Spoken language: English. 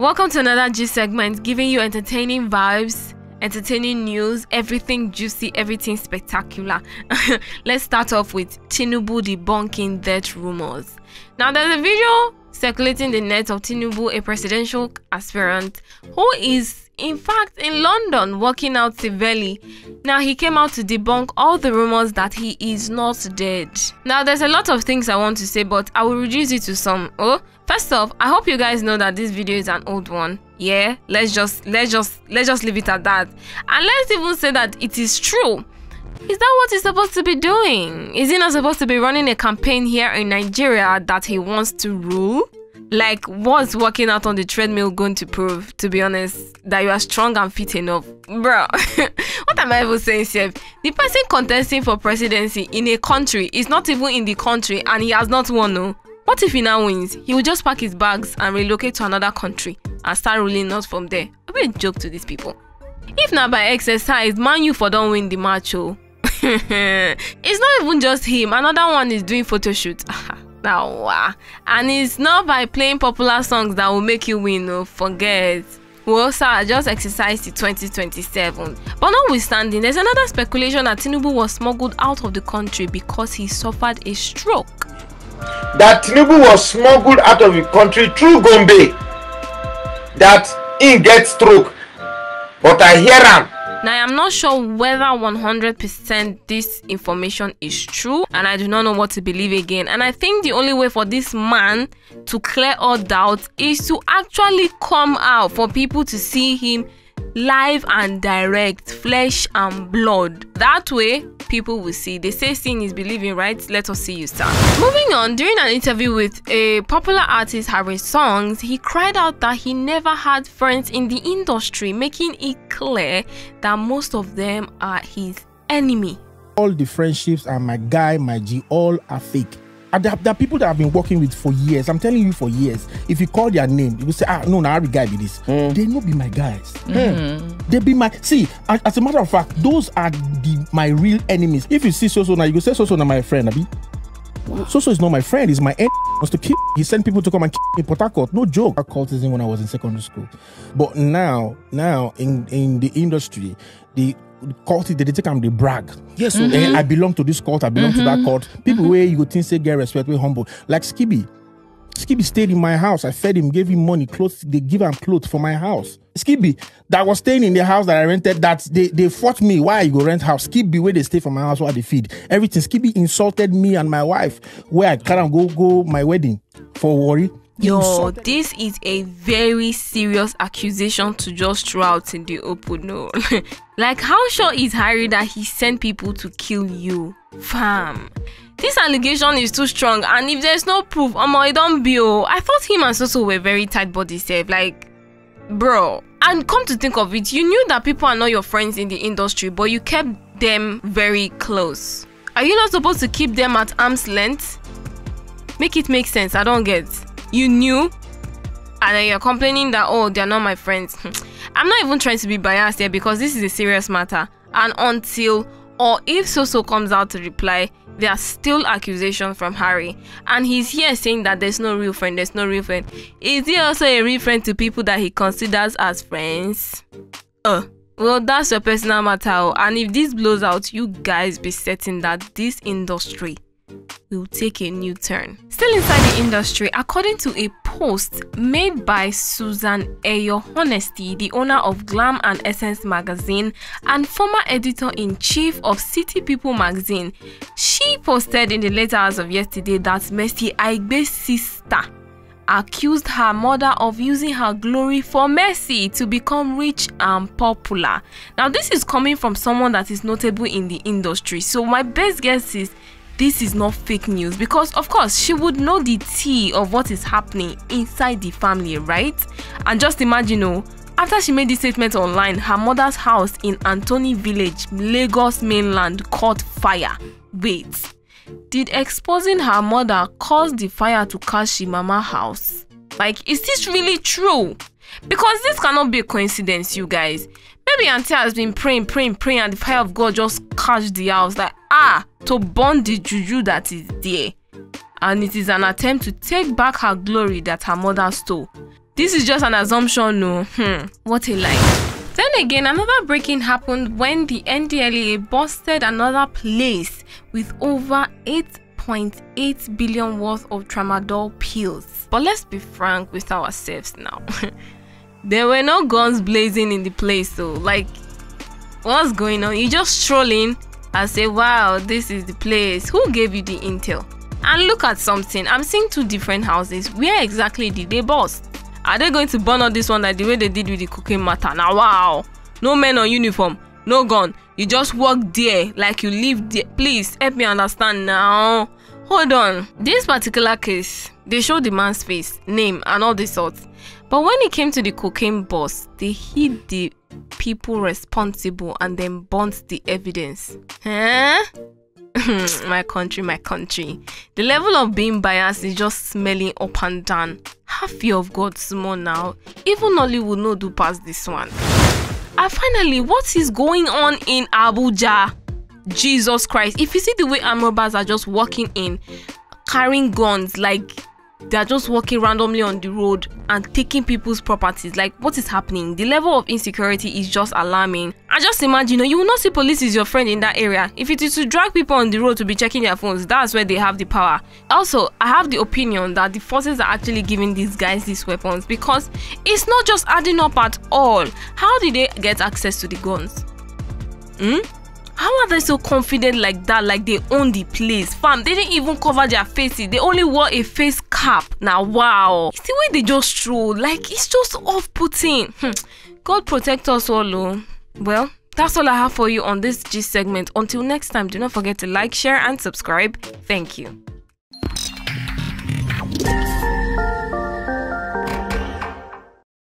Welcome to another G segment, giving you entertaining vibes, entertaining news, everything juicy, everything spectacular. Let's start off with Tinubu debunking death rumors. Now, there's a video circulating the net of Tinubu, a presidential aspirant who is in fact in London working out severely. Now he came out to debunk all the rumors that he is not dead. Now there's a lot of things I want to say but I will reduce it to some. Oh, first off, I hope you guys know that this video is an old one. Yeah, let's just let's just let's just leave it at that. And let's even say that it is true. Is that what he's supposed to be doing? Is he not supposed to be running a campaign here in Nigeria that he wants to rule? Like, what's working out on the treadmill going to prove, to be honest, that you are strong and fit enough? Bro, what am I even saying, Chef? The person contesting for presidency in a country is not even in the country and he has not won, no? What if he now wins? He will just pack his bags and relocate to another country and start ruling us from there. I be a joke to these people. If not by exercise, man, you for don't win the match, oh. it's not even just him. Another one is doing photo shoot. Uh, and it's not by playing popular songs that will make you win. No, forget. Well, sir, just exercise till 2027. But notwithstanding, there's another speculation that Tinubu was smuggled out of the country because he suffered a stroke. That Tinubu was smuggled out of the country through Gombe. That he get stroke. But I hear him now, I am not sure whether 100% this information is true, and I do not know what to believe again. And I think the only way for this man to clear all doubts is to actually come out for people to see him live and direct, flesh and blood. That way, people will see. They say seeing is believing, right? Let us see you start. Moving on, during an interview with a popular artist, Harry Songs, he cried out that he never had friends in the industry, making it clear that most of them are his enemy. All the friendships and my guy, my G, all are fake. And there, there, are people that I've been working with for years. I'm telling you for years. If you call their name, you will say, ah, no, now every guy be this. Mm. They not be my guys. Mm. They be my see. As, a matter of fact, those are the my real enemies. If you see Soso now, you go say Soso now my friend, Abi. Wow. Soso is not my friend. He's my enemy. Wants to kill. He sent people to come and kill me in Port Harcourt. No joke. Cultism when I was in secondary school, but now, now in in the industry, the cult they, they take am dey brag yes mm-hmm. eh, i belong to this cult i belong mm-hmm. to that mm-hmm. cult people mm-hmm. wey you go think say get respect wey humble like Skiibii Skiibii stayed in my house i fed him gave him money clothes they give am clothes for my house Skiibii that was staying in the house that i rented that they they fought me why you go rent house Skiibii wey dey stay for my house while they feed everything Skiibii insulted me and my wife where i carry am go go my wedding for worry Yo, this is a very serious accusation to just throw out in the open. No, like how sure is Harry that he sent people to kill you, fam? This allegation is too strong, and if there's no proof, um, I don't be. Oh, I thought him and Soso were very tight body safe, like, bro. And come to think of it, you knew that people are not your friends in the industry, but you kept them very close. Are you not supposed to keep them at arm's length? Make it make sense. I don't get you knew and you're complaining that oh they're not my friends. I'm not even trying to be biased here because this is a serious matter. And until or if soso comes out to reply there are still accusations from harry. And he's here saying that there's no real friend there's no real friend. Is he also a real friend to people that he considers as friends? Uh well that's your personal matter oh. and if this blows out you guys be certain that this industry will take a new turn. Still inside the industry, according to a post made by Susan Eyo Honesty, the owner of Glam and Essence magazine and former editor-in-chief of City People magazine, she posted in the late hours of yesterday that Mercy Aigbe's sister accused her mother of using her glory for mercy to become rich and popular. Now, this is coming from someone that is notable in the industry. So, my best guess is this is not fake news because of course she would know the tea of what is happening inside the family right? And just imagine oh after she made this statement online her mother's house in anthony village lagos mainland caught fire. Wait did exposing her mother cause the fire to catch the mama house? Like is this really true? Because this cannot be a coincidence you guys. Maybe auntie has been praying praying praying and the fire of god just catch the house. Like ah to burn the juju that is there and it is an attempt to take back her glory that her mother stole This is just an assumption, no. Hmm, what a lie. Then again, another breaking happened when the NDLEA busted another place with over 8.8 billion worth of tramadol pills. But let's be frank with ourselves now. there were no guns blazing in the place, so like, what's going on? You just strolling and say, wow, this is the place. Who gave you the intel? And look at something. I'm seeing two different houses. Where exactly did they bust? Are they going to burn out this one like the way they did with the cocaine matter? Now, wow. No men on uniform, no gun. You just walk there like you live there. Please help me understand now. Hold on. This particular case, they showed the man's face, name, and all this sorts. But when it came to the cocaine boss, they hid the people responsible and then burnt the evidence. Huh? Eh? my country, my country. The level of being biased is just smelling up and down. Have fear of God small now. Even Nollywood no do past this one. And finally, what is going on in Abuja? Jesus Christ. If you see the way arm robbers are just walking in, carrying guns like they're just walking randomly on the road and taking people's properties. Like, what is happening? The level of insecurity is just alarming. I just imagine, you know, you will not see police is your friend in that area. If it is to drag people on the road to be checking their phones, that's where they have the power. Also, I have the opinion that the forces are actually giving these guys these weapons because it's not just adding up at all. How did they get access to the guns? Hmm? How are they so confident like that? Like they own the place. Fam, they didn't even cover their faces. They only wore a face cap. Now, wow. It's the way they just throw Like it's just off-putting. Hmm. God protect us all, oh. Well, that's all I have for you on this G segment. Until next time, do not forget to like, share, and subscribe. Thank you.